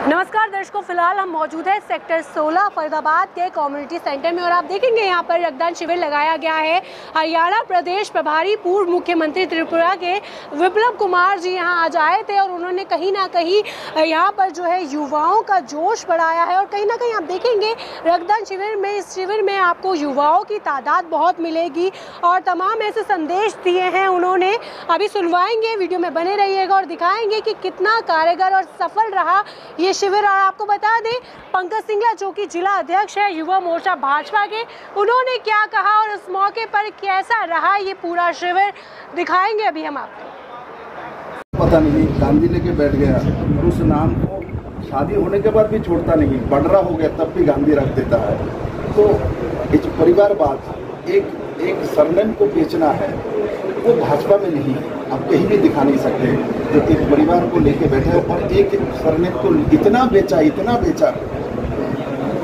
नमस्कार, दर्शकों, फ़िलहाल हम मौजूद हैं सेक्टर 16 फरीदाबाद के कम्युनिटी सेंटर में और आप देखेंगे यहाँ पर रक्तदान शिविर लगाया गया है। हरियाणा प्रदेश प्रभारी पूर्व मुख्यमंत्री त्रिपुरा के विप्लव कुमार जी यहाँ आज आए थे और उन्होंने कहीं ना कहीं यहाँ पर जो है युवाओं का जोश बढ़ाया है और कहीं ना कहीं आप देखेंगे रक्तदान शिविर में, इस शिविर में आपको युवाओं की तादाद बहुत मिलेगी और तमाम ऐसे संदेश दिए हैं उन्होंने। अभी सुनवाएँगे, वीडियो में बने रहिएगा और दिखाएँगे कि कितना कारगर और सफल रहा ये शिविर और आपको बता दें, पंकज सिंगला जो कि जिला अध्यक्ष है, युवा मोर्चा भाजपा के, उन्होंने क्या कहा और उस मौके पर कैसा रहा ये पूरा शिविर? दिखाएँगे अभी हम आपको। पता नहीं, गांधी लेके बैठ गया और उस नाम को शादी होने के बाद भी छोड़ता नहीं बडरा हो गया, तब भी गांधी रख देता है। तो इस परिवारवाद एक एक सरनेम को बेचना है वो भाजपा में नहीं आप कहीं भी दिखा नहीं सकते। जो एक परिवार को लेके बैठे हैं और एक सरनेम को इतना बेचा इतना बेचा।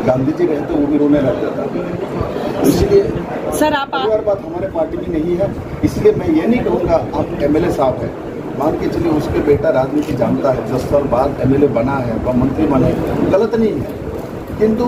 गांधी जी रहे तो वो भी रोने लग जाता। इसलिए सर आप बात हमारे पार्टी में नहीं है इसलिए मैं ये नहीं कहूँगा आप एमएलए साहब हैं। मान के चलिए उसके बेटा राजनीति जानता है दस साल बाद एमएलए बना है वह मंत्री बने गलत नहीं है। किंतु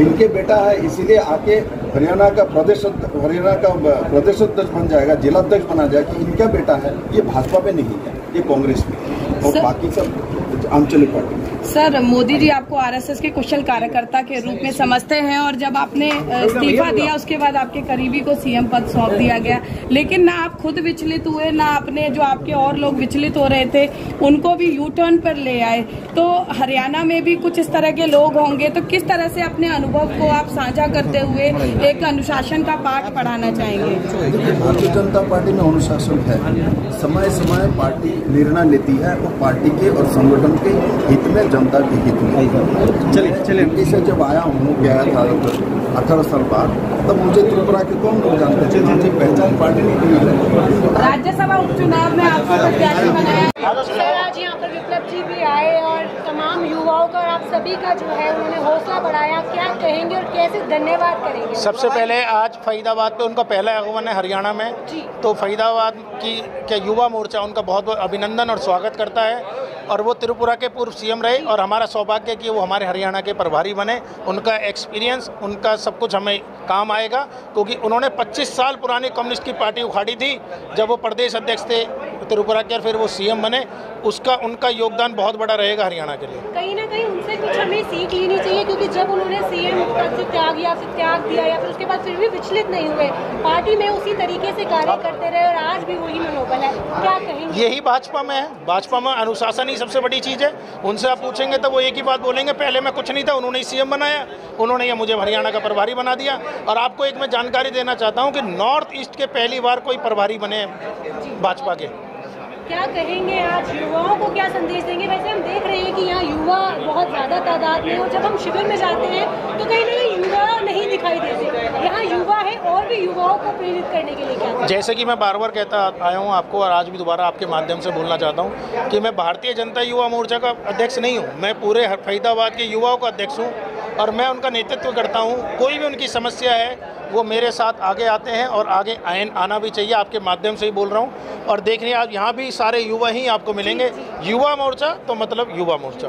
इनके बेटा है इसीलिए आके हरियाणा का प्रदेश हरियाणा का प्रदेश अध्यक्ष बन जाएगा जिला अध्यक्ष बना जाएगा कि इनका बेटा है ये भाजपा में नहीं है ये कांग्रेस में और बाकी सब आंचलिक पार्टी सर मोदी जी आपको आरएसएस के कुशल कार्यकर्ता के रूप में समझते हैं और जब आपने इस्तीफा दिया उसके बाद आपके करीबी को सीएम पद सौंप दिया गया। लेकिन ना आप खुद विचलित हुए ना आपने जो आपके और लोग विचलित हो रहे थे उनको भी यू टर्न पर ले आए। तो हरियाणा में भी कुछ इस तरह के लोग होंगे तो किस तरह से अपने अनुभव को आप साझा करते हुए एक अनुशासन का पाठ पढ़ाना चाहेंगे? भारतीय जनता पार्टी में अनुशासन है। समय समय पार्टी निर्णय लेती है और पार्टी के और संगठन के हित में जनता के हित में। चलिए चलिए। दिल्ली से जब आया हूँ गया था अठारह साल बाद तब मुझे त्रिपुरा के कौन लोग जानते थे? मुझे पहचान पार्टी नहीं दी राज्यसभा उपचुनाव में आपको प्रत्याशी बनाया। आज यहाँ पर विप्लव जी भी आए और तमाम युवाओं का और आप सभी का जो है उन्होंने हौसला बढ़ाया। क्या कहेंगे और कैसे धन्यवाद करेंगे? सबसे पहले आज फरीदाबाद पे उनका पहला आगमन है हरियाणा में। तो फरीदाबाद की के युवा मोर्चा उनका बहुत बहुत अभिनंदन और स्वागत करता है। और वो त्रिपुरा के पूर्व सीएम रहे और हमारा सौभाग्य कि वो हमारे हरियाणा के प्रभारी बने। उनका एक्सपीरियंस उनका सब कुछ हमें काम आएगा, क्योंकि उन्होंने 25 साल पुरानी कम्युनिस्ट की पार्टी उखाड़ी थी। जब वो प्रदेश अध्यक्ष थे त्रिपुरा के और फिर वो सीएम बने। उसका, उनका योगदान बहुत बड़ा रहेगा हरियाणा के लिए। कहीं ना कहीं उनसे कुछ हमें सीख लेनी चाहिए, क्योंकि जब उन्होंने सीएम पद से त्याग या फिर त्याग दिया या फिर उसके बाद फिर भी विचलित नहीं हुए। पार्टी में उसी तरीके से कार्य करते रहे और आज भी वही मनोबल है। क्या कहेंगे? यही भाजपा में है। भाजपा में अनुशासन ही सबसे बड़ी चीज़ है। उनसे आप पूछेंगे तो वो एक ही बात बोलेंगे पहले मैं कुछ नहीं था उन्होंने सीएम बनाया। उन्होंने ये मुझे हरियाणा का प्रभारी बना दिया। और आपको एक मैं जानकारी देना चाहता हूँ कि नॉर्थ ईस्ट के पहली बार कोई प्रभारी बने भाजपा के। क्या कहेंगे आज? युवाओं को क्या संदेश देंगे? वैसे हम देख रहे हैं कि यहाँ युवा बहुत ज़्यादा तादाद में और जब हम शिविर में जाते हैं तो कहीं ना कहीं युवा नहीं दिखाई देते। यहाँ युवा है और भी युवाओं को प्रेरित करने के लिए क्या? जैसे कि मैं बार बार कहता आया हूँ आपको और आज भी दोबारा आपके माध्यम से बोलना चाहता हूँ कि मैं भारतीय जनता युवा मोर्चा का अध्यक्ष नहीं हूँ। मैं पूरे फरीदाबाद के युवाओं का अध्यक्ष हूँ और मैं उनका नेतृत्व करता हूँ। कोई भी उनकी समस्या है वो मेरे साथ आगे आते हैं और आगे आयन आना भी चाहिए आपके माध्यम से ही बोल रहा हूँ। और देख रहे हैं आप यहाँ भी सारे युवा ही आपको मिलेंगे। युवा मोर्चा तो मतलब युवा मोर्चा।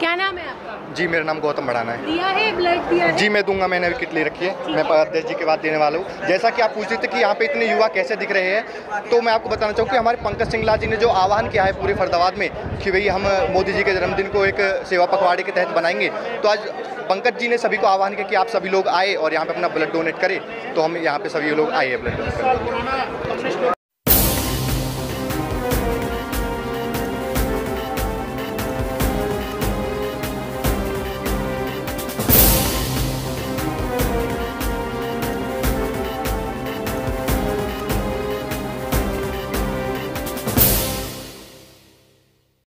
क्या नाम है आपका? जी मेरा नाम गौतम बढ़ाना है। दिया है ब्लड दिया है? जी मैं दूँगा मैंने किट ले रखी है। मैं अध्यक्ष जी के बाद देने वाला हूँ। जैसा कि आप पूछ रहे थे कि यहाँ पे इतने युवा कैसे दिख रहे हैं तो मैं आपको बताना चाहूँ कि हमारे पंकज सिंगला जी ने जो आह्वान किया है पूरे फरदाबाद में कि भाई हम मोदी जी के जन्मदिन को एक सेवा पखवाड़े के तहत बनाएँगे तो आज पंकज जी ने सभी को आह्वान किया कि आप सभी लोग आए और यहाँ पे अपना ब्लड डोनेट करें तो हम यहाँ पे सभी लोग आए हैं ब्लड डोनेट